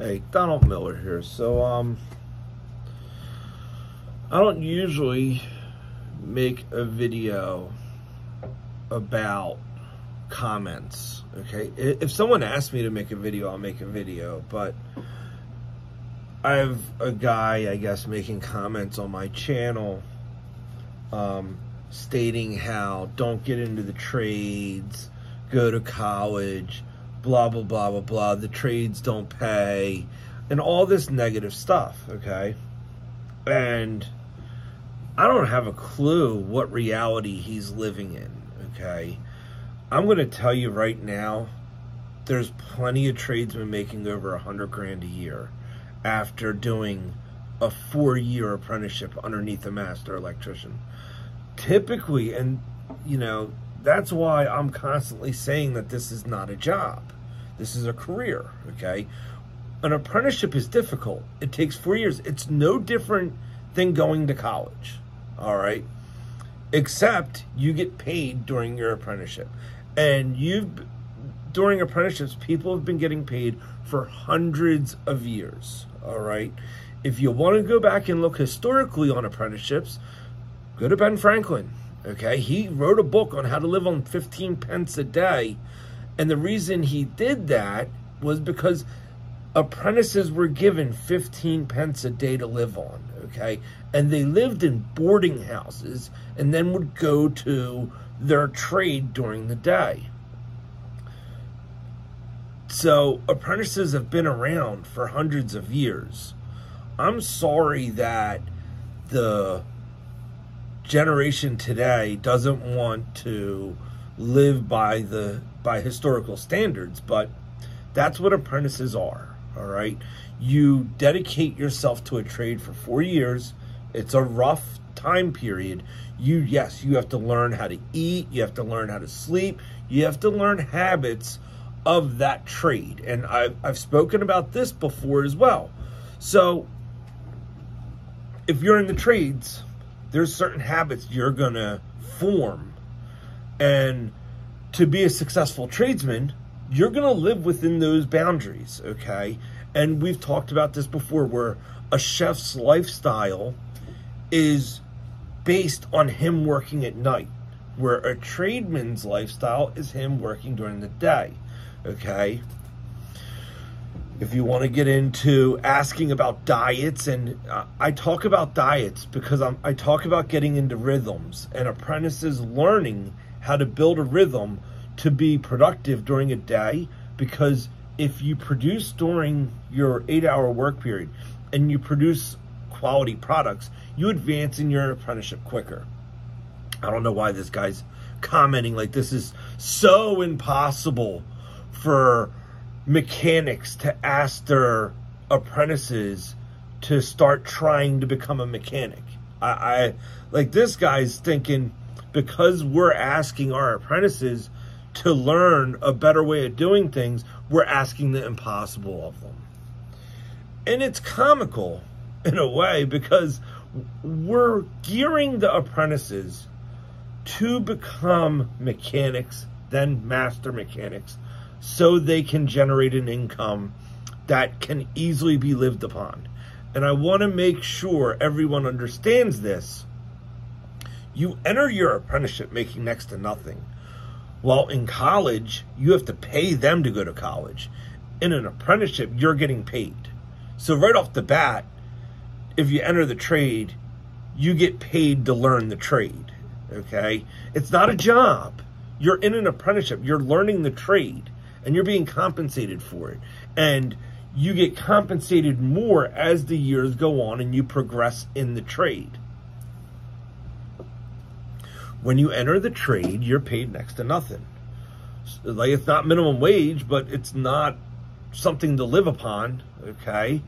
Hey, Donald Miller here. So, um, I don't usually make a video about comments, okay? If someone asks me to make a video, I'll make a video, but I have a guy, I guess, making comments on my channel, um, stating how don't get into the trades, go to college, blah, blah, blah, blah, blah. The trades don't pay, and all this negative stuff, okay? And I don't have a clue what reality he's living in, okay? I'm going to tell you right now, there's plenty of tradesmen making over a hundred grand a year after doing a four-year apprenticeship underneath a master electrician. Typically, and you know, that's why I'm constantly saying that this is not a job. This is a career, okay? An apprenticeship is difficult. It takes four years. It's no different than going to college, all right? Except you get paid during your apprenticeship. And you've, during apprenticeships, people have been getting paid for hundreds of years, all right? If you want to go back and look historically on apprenticeships, go to Ben Franklin Okay, he wrote a book on how to live on 15 pence a day. And the reason he did that was because apprentices were given 15 pence a day to live on. Okay, and they lived in boarding houses and then would go to their trade during the day. So apprentices have been around for hundreds of years. I'm sorry that the generation today doesn't want to live by the by historical standards, but that's what apprentices are. All right. You dedicate yourself to a trade for four years. It's a rough time period. You, yes, you have to learn how to eat. You have to learn how to sleep. You have to learn habits of that trade. And I've, I've spoken about this before as well. So if you're in the trades, there's certain habits you're going to form. And to be a successful tradesman, you're going to live within those boundaries, okay? And we've talked about this before where a chef's lifestyle is based on him working at night, where a tradesman's lifestyle is him working during the day, okay? If you want to get into asking about diets and uh, i talk about diets because I'm, i talk about getting into rhythms and apprentices learning how to build a rhythm to be productive during a day because if you produce during your eight hour work period and you produce quality products you advance in your apprenticeship quicker. I don't know why this guy's commenting like this is so impossible for mechanics to ask their apprentices to start trying to become a mechanic. I, I like this guy's thinking because we're asking our apprentices to learn a better way of doing things, we're asking the impossible of them. And it's comical in a way because we're gearing the apprentices to become mechanics, then master mechanics, so they can generate an income that can easily be lived upon. And I want to make sure everyone understands this. You enter your apprenticeship making next to nothing. While in college, you have to pay them to go to college. In an apprenticeship, you're getting paid. So, right off the bat, if you enter the trade, you get paid to learn the trade. Okay? It's not a job. You're in an apprenticeship, you're learning the trade and you're being compensated for it. And you get compensated more as the years go on and you progress in the trade. When you enter the trade, you're paid next to nothing. Like it's not minimum wage, but it's not something to live upon, okay?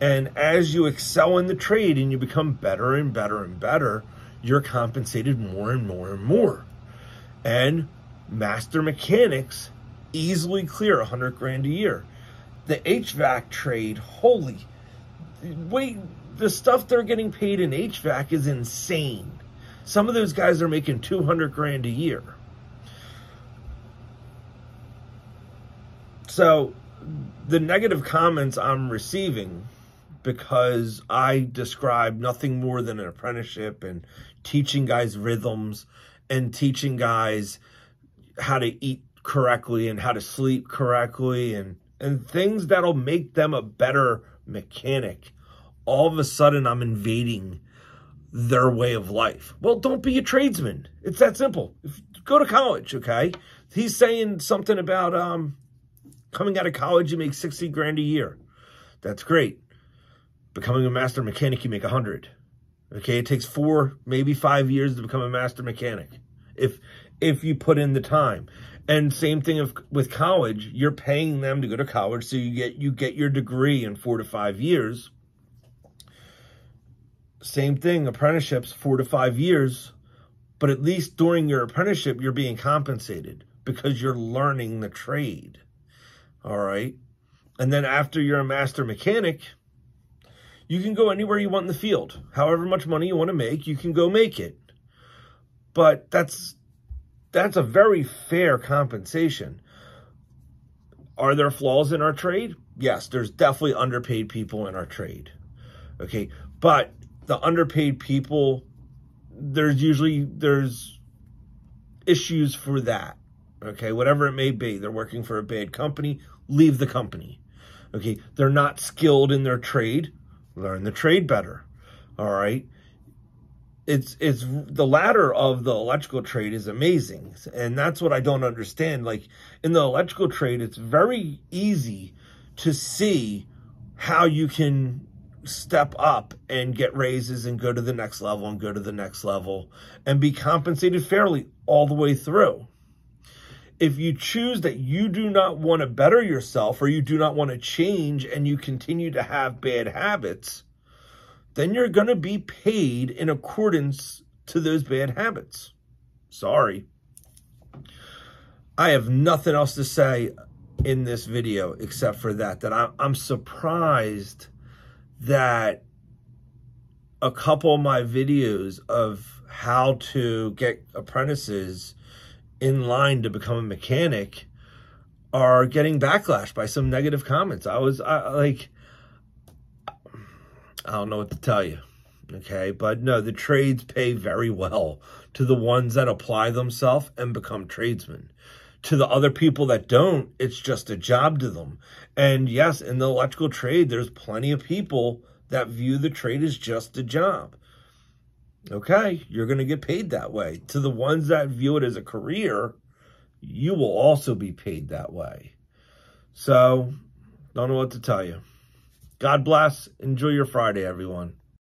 And as you excel in the trade and you become better and better and better, you're compensated more and more and more. And master mechanics easily clear 100 grand a year. The HVAC trade, holy, wait, the stuff they're getting paid in HVAC is insane. Some of those guys are making 200 grand a year. So the negative comments I'm receiving because I describe nothing more than an apprenticeship and teaching guys rhythms and teaching guys how to eat correctly and how to sleep correctly and and things that'll make them a better mechanic. All of a sudden I'm invading their way of life. Well, don't be a tradesman. It's that simple. If, go to college, okay? He's saying something about um coming out of college you make 60 grand a year. That's great. Becoming a master mechanic you make 100. Okay, it takes 4 maybe 5 years to become a master mechanic. If if you put in the time. And same thing if, with college, you're paying them to go to college so you get you get your degree in 4 to 5 years. Same thing, apprenticeships 4 to 5 years, but at least during your apprenticeship you're being compensated because you're learning the trade. All right? And then after you're a master mechanic, you can go anywhere you want in the field. However much money you want to make, you can go make it. But that's that's a very fair compensation. Are there flaws in our trade? Yes, there's definitely underpaid people in our trade. Okay, but the underpaid people, there's usually there's issues for that. Okay, whatever it may be, they're working for a bad company, leave the company. Okay, they're not skilled in their trade, learn the trade better. All right it's it's the ladder of the electrical trade is amazing. And that's what i don't understand. Like in the electrical trade it's very easy to see how you can step up and get raises and go to the next level and go to the next level and be compensated fairly all the way through. If you choose that you do not want to better yourself or you do not want to change and you continue to have bad habits then you're going to be paid in accordance to those bad habits. Sorry. I have nothing else to say in this video except for that, that I'm surprised that a couple of my videos of how to get apprentices in line to become a mechanic are getting backlash by some negative comments. I was I, like, I don't know what to tell you. Okay, but no, the trades pay very well to the ones that apply themselves and become tradesmen. To the other people that don't, it's just a job to them. And yes, in the electrical trade, there's plenty of people that view the trade as just a job. Okay, you're going to get paid that way. To the ones that view it as a career, you will also be paid that way. So, don't know what to tell you. God bless. Enjoy your Friday, everyone.